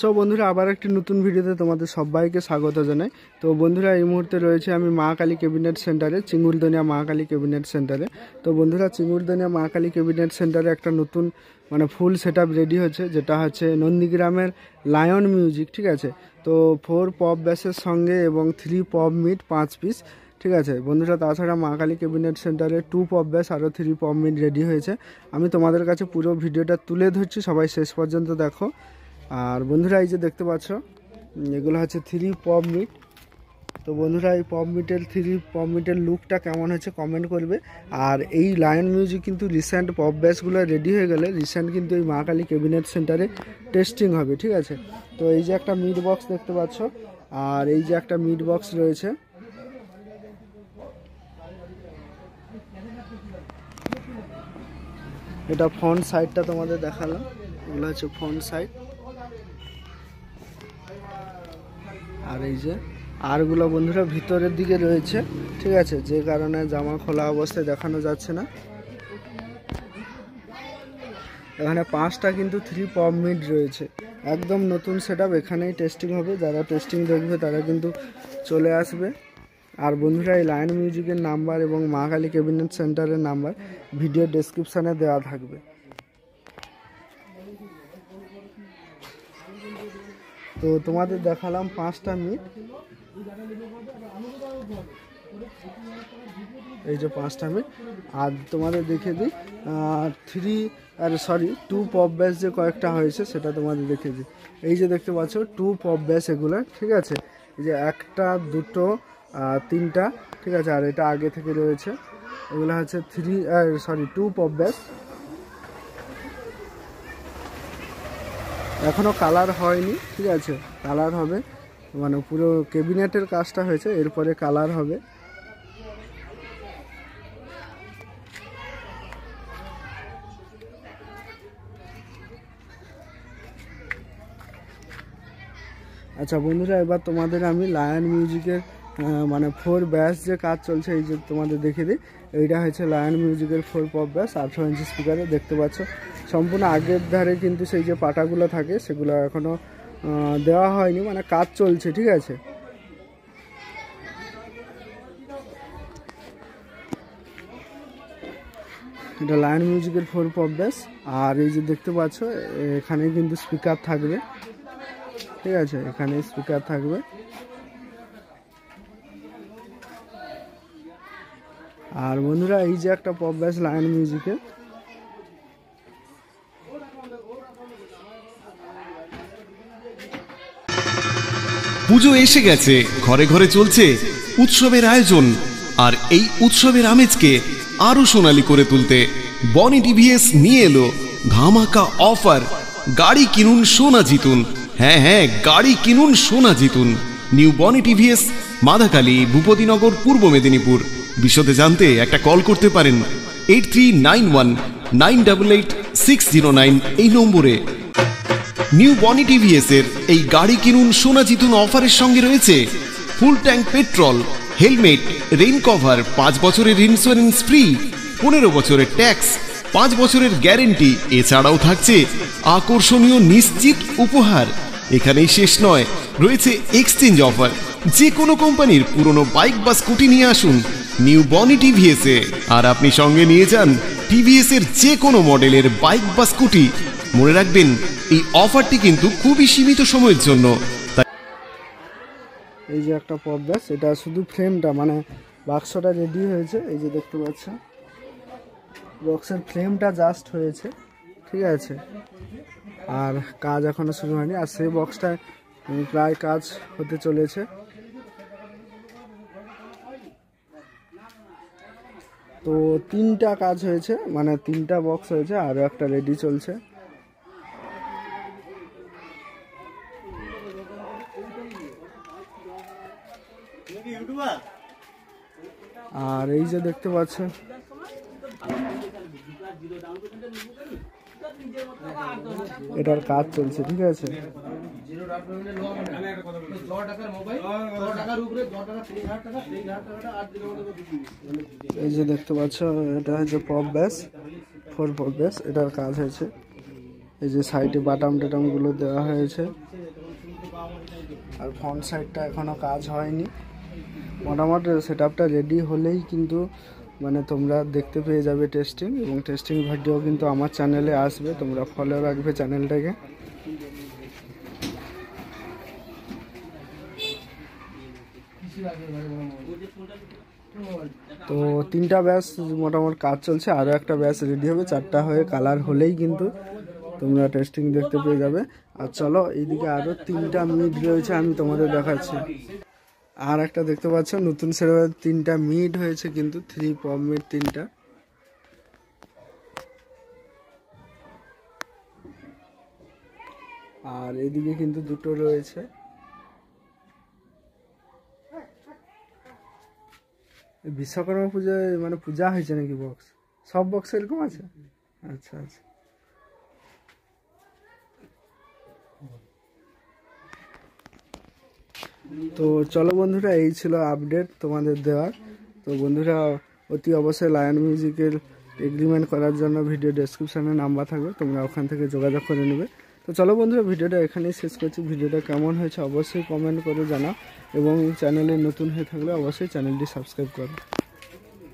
So বন্ধুরা, আবার একটি নতুন ভিডিওতে তোমাদের সবাইকে স্বাগত জানাই। তো বন্ধুরা, এই মুহূর্তে রয়েছে আমি মা কালী ক্যাবিনেট সেন্টারে, চিঙ্গুরদনিয়া মা কালী ক্যাবিনেট সেন্টারে। তো বন্ধুরা, চিঙ্গুরদনিয়া মা কালী ক্যাবিনেট সেন্টারে একটা নতুন মানে ফুল সেট রেডি হচ্ছে যেটা হচ্ছে নন্দীগ্রামের লায়ন মিউজিক, ঠিক আছে? তো ফোর পপ ব্যাসের সঙ্গে এবং থ্রি পপ মিট পাঁচ পিস, ঠিক আছে? বন্ধুরা, তাছাড়া মা কালী ক্যাবিনেট সেন্টারে টু পপ ব্যাস, আরও থ্রি পপ মিট রেডি হয়েছে। আমি তোমাদের কাছে পুরো ভিডিওটা তুলে ধরছি, সবাই শেষ পর্যন্ত দেখো। আর বন্ধুরা এই যে দেখতে পাচ্ছ এগুলো হচ্ছে থ্রি পপ মিট তো বন্ধুরা এই পপ মিটের থ্রি পপ মিটের লুকটা কেমন হচ্ছে কমেন্ট করবে। আর এই লায়ন মিউজিক কিন্তু রিসেন্ট পপ ব্যাসগুলো রেডি হয়ে গেলে রিসেন্ট কিন্তু এই মা কালী ক্যাবিনেট সেন্টারে টেস্টিং হবে, ঠিক আছে? তো এই যে একটা মিট বক্স দেখতে পাচ্ছ, আর এই যে একটা মিট বক্স রয়েছে। এটা ফ্রন্ট সাইডটা তোমাদের দেখালাম। এগুলো হচ্ছে ফ্রন্ট সাইড আর এই যে, আরগুলো বন্ধুরা ভিতরের দিকে রয়েছে, ঠিক আছে? যে কারণে জামা খোলা অবস্থায় দেখানো যাচ্ছে না। এখানে পাঁচটা কিন্তু থ্রি পপ মিট রয়েছে। একদম নতুন সেট আপ এখানেই টেস্টিং হবে। যারা টেস্টিং দেখবে তারা কিন্তু চলে আসবে। আর বন্ধুরা, এই লায়ন মিউজিকের নাম্বার এবং মা কালী ক্যাবিনেট সেন্টারের নাম্বার ভিডিও ডেসক্রিপশানে দেওয়া থাকবে। তো তোমাদের দেখালাম পাঁচটা মিট। এই যে পাঁচটা মিট। আর তোমাদের দেখে দিই থ্রি আর সরি টু পপ ব্যাস যে কয়েকটা হয়েছে, সেটা তোমাদের দেখে দিই। এই যে দেখতে পাচ্ছ টু পপ ব্যাস এগুলো, ঠিক আছে? এই যে একটা, দুটো তিনটা, ঠিক আছে? আর এটা আগে থেকে রয়েছে। এগুলো হচ্ছে থ্রি সরি টু পপ ব্যাস এখনও কালার হয়নি, ঠিক আছে? কালার হবে মানে পুরো ক্যাবিনেটের কাজটা হয়েছে, এরপরে কালার হবে। আচ্ছা বন্ধুরা, এবার তোমাদের আমি লায়ন মিউজিকের মানে ফোর ব্যাস যে কাজ চলছে, এই যে তোমাদের দেখে দিই। এইটা হচ্ছে লায়ন মিউজিকের ফোর পপ ব্যাস আঠারো ইঞ্চি স্পিকারে দেখতে পাচ্ছ। সম্পূর্ণ আগের ধারে কিন্তু সেই যে পাটাগুলো থাকে, সেগুলো এখনও দেওয়া হয়নি মানে কাজ চলছে, ঠিক আছে? এটা লায়ন মিউজিকের ফোর পপ ব্যাস আর এই যে দেখতে পাচ্ছ, এখানে কিন্তু স্পিকার থাকবে, ঠিক আছে? এখানে স্পিকার থাকবে। আর বন্ধুরা, এই যে একটা পপ ব্যাস লায়ন মিউজিকে পুজো এসে গেছে, ঘরে ঘরে চলছে উৎসবের আয়োজন। আর এই উৎসবের আমেজকে আরও সোনালি করে তুলতে বনি টিভিএস নিয়ে এলো ধামাকা অফার গাড়ি কিনুন সোনা জিতুন। হ্যাঁ হ্যাঁ গাড়ি কিনুন সোনা জিতুন। New Boni TVS Madakali, Bhupatinagar, Purba Medinipur. বিশদে জানতে একটা কল করতে পারেন। Eight three nine one nine eight six zero nine এই নম্বরে। নিউ বনি টিভিএস এর এই গাড়ি কিনুন সোনা জিতুন অফারের সঙ্গে রয়েছে। Full tank petrol helmet rain cover পাঁচ বছরের ইন্স্যুরেন্স ফ্রি পনেরো বছরের ট্যাক্স পাঁচ বছরের গ্যারেন্টি এছাড়াও থাকছে আকর্ষণীয় নিশ্চিত উপহার। এখানেই শেষ নয়, রয়েছে এক্সচেঞ্জ অফার যে কোনো কোম্পানির পুরনো বাইক বা স্কুটি নিয়ে আসুন নিউ বনি টিভিএস আর আপনি সঙ্গে নিয়ে যান টিভিএস এর যে কোনো মডেলের বাইক বা স্কুটি। মনে রাখবেন, এই অফারটি কিন্তু খুবই সীমিত সময়ের জন্য। এই যে একটা ব্যাস, এটা শুধু ফ্রেমটা মানে বাক্সটা রেডি হয়েছে, এই যে দেখতে পাচ্ছ। বক্সের ফ্রেমটা জাস্ট হয়েছে, ঠিক আছে। আর কাজ এখনও শুরু হয়নি, আর সেই বক্সটা প্রায় কাজ হতে চলেছে। তো তিনটা কাজ হয়েছে মানে তিনটা বক্স হয়েছে আরও একটা রেডি চলছে। আর এই যে দেখতে পাচ্ছ এটার কাজ চলছে, ঠিক আছে? এই যে দেখতে পাচ্ছ এটা হচ্ছে পপ ব্যাস ফোর পপ ব্যাস এটার কাজ হয়েছে। এই যে সাইডে বাটাম টাটামগুলো দেওয়া হয়েছে। আর ফ্রন্ট সাইডটা এখনও কাজ হয়নি। মোটামুটি সেট আপটা রেডি হলেই কিন্তু মানে তোমরা দেখতে পেয়ে যাবে টেস্টিং এবং টেস্টিং ভিডিও কিন্তু আমার চ্যানেলে আসবে। তোমরা ফলো রাখবে চ্যানেলটাকে তো তিনটা ব্যাচ মোটামুটি কাজ চলছে আরও একটা ব্যাচ রেডি হবে, চারটা হয়ে কালার হলেই কিন্তু তোমরা টেস্টিং দেখতে পেয়ে যাবে। আর চলো, এইদিকে আরও তিনটা মিট রয়েছে, আমি তোমাদের দেখাচ্ছি। আর একটা দেখতে পাচ্ছ, নতুন সেরকম তিনটা মিড হয়েছে কিন্তু থ্রি পপ মিড তিনটা। আর এদিকে কিন্তু দুটো রয়েছে। বিশ্বকর্মা পূজায় মানে পূজা হয়েছে নাকি বক্স সব বক্স এরকম আছে? আচ্ছা আচ্ছা। তো চলো বন্ধুরা, এই ছিল আপডেট তোমাদের দেওয়ার। তো বন্ধুরা, অতি অবশ্যই লায়ন মিউজিকের এগ্রিমেন্ট করার জন্য ভিডিও ডেসক্রিপশানে নাম্বার থাকবে, তোমরা ওখান থেকে যোগাযোগ করে নেবে। তো চলো বন্ধুরা ভিডিওটা এখানেই শেষ করছি। ভিডিওটা কেমন হয়েছে অবশ্যই কমেন্ট করে জানাও। এবং চ্যানেলে নতুন হয়ে থাকলে অবশ্যই চ্যানেলটি সাবস্ক্রাইব করো।